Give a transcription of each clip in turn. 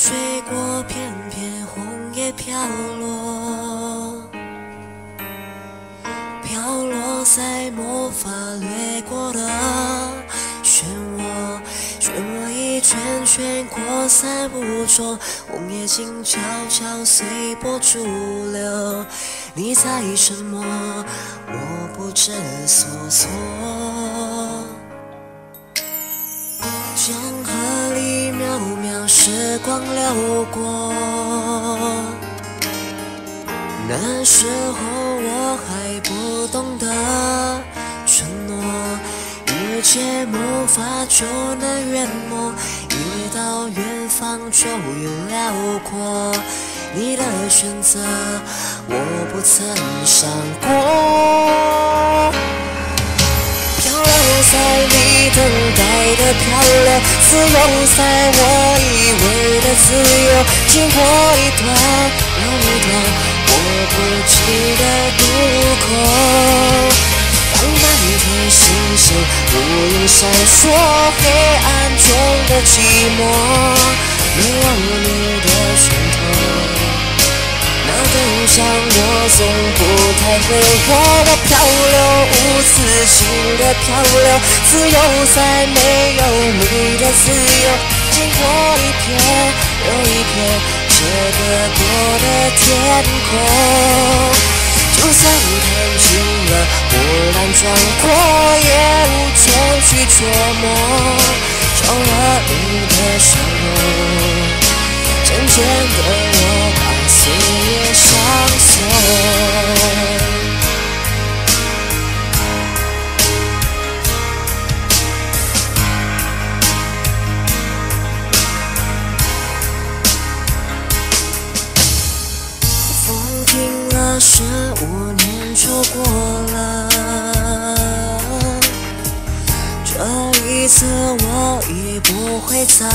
吹过，片片红叶飘落，飘落在魔法掠过的漩涡，漩涡一圈圈扩散无踪，红叶静悄悄随波逐流，你在沉默，我不知所措。时光流过，那时候我还不懂得承诺，一切魔法就能圆梦，以为到远方就有辽阔，你的选择我不曾想过。漂流，自由在我以为的自由，经过一段又一段我不记的渡口。当满天星星无影闪烁，黑暗中的寂寞，没有你的拳头。那更像我总不太会活，我漂流无止境的漂流，自由在没有你的自由，经过一片又一片切割过的天空。就算看尽了波澜壮阔，也无从去琢磨，少了你的笑容。次我已不会再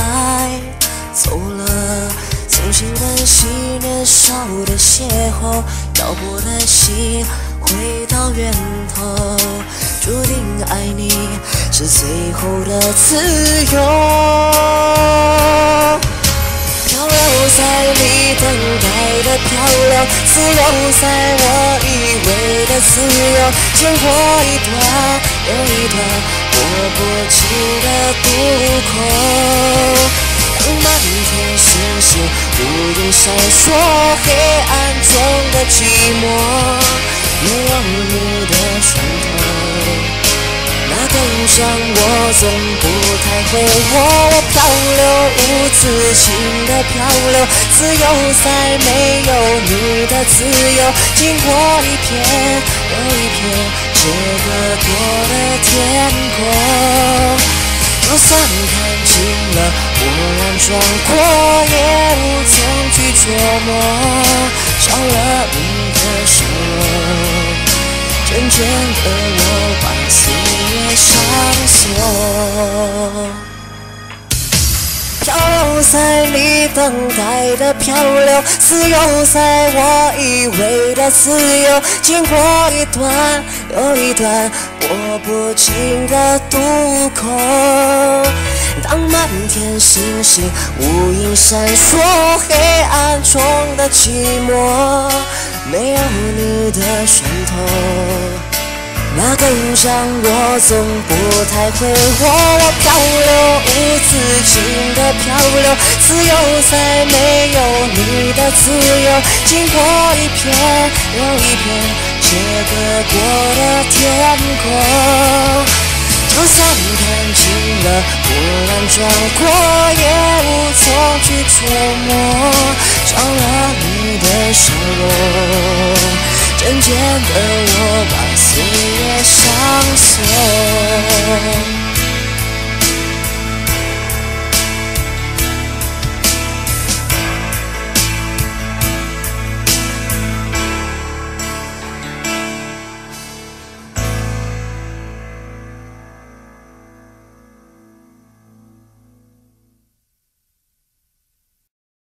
走了。重新温习年少的邂逅，漂泊的心回到源头，注定爱你是最后的自由。漂流在你等待的漂流，自由在我以为的自由，经过一段又一段我不尽的渡口。当满天星星无影闪烁，黑暗中的寂寞，没有你的拳头。那更像我总不太会握，我漂流无止境的漂流，自由在没有你的自由，经过一片又一片切割过的天空。就算看清了波澜壮阔，也无从去琢磨，少了你的手。渐渐的，我把岁月上锁。在你等待的漂流，自由在我以为的自由，经过一段又一段我不尽的渡口。当满天星星无影闪烁，黑暗中的寂寞，没有你的拳头。那更像我总不太会握，我漂流无止境的漂流，自由在没有你的自由，经过一片又一片切割过的天空。就算看清了波澜壮阔，也无从去琢磨，少了你的笑容。渐渐的，我把岁月上锁。